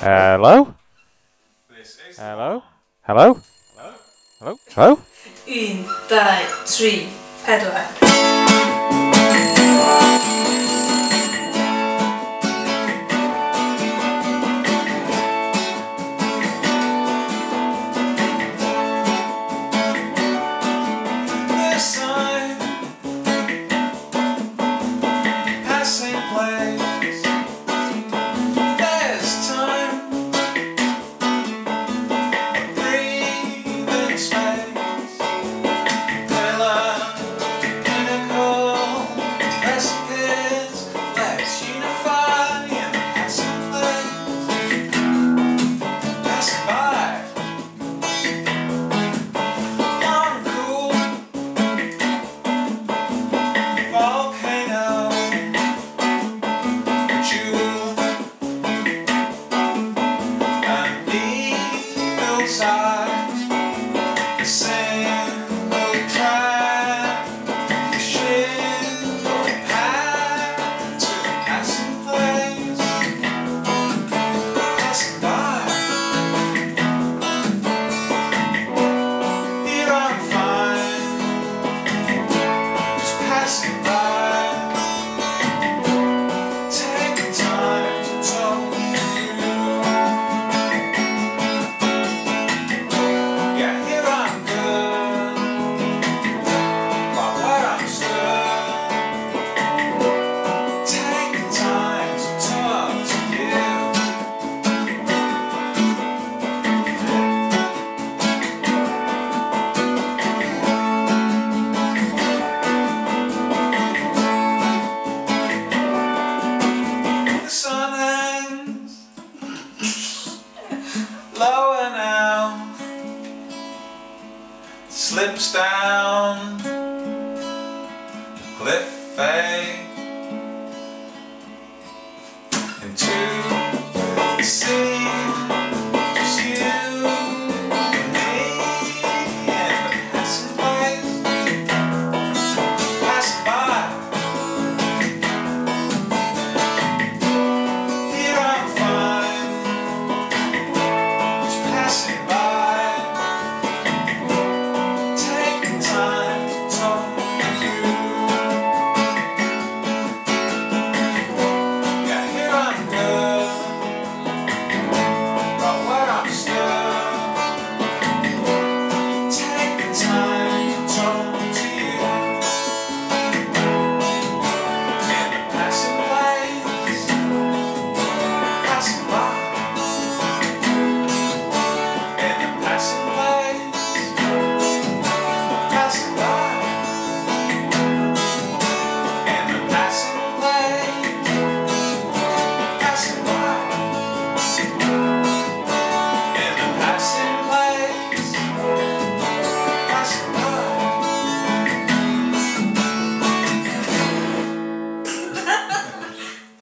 Hello? Hello? Hello? Hello? Hello? Hello? 1, 2, 3, pedal. Say slips down the cliff face.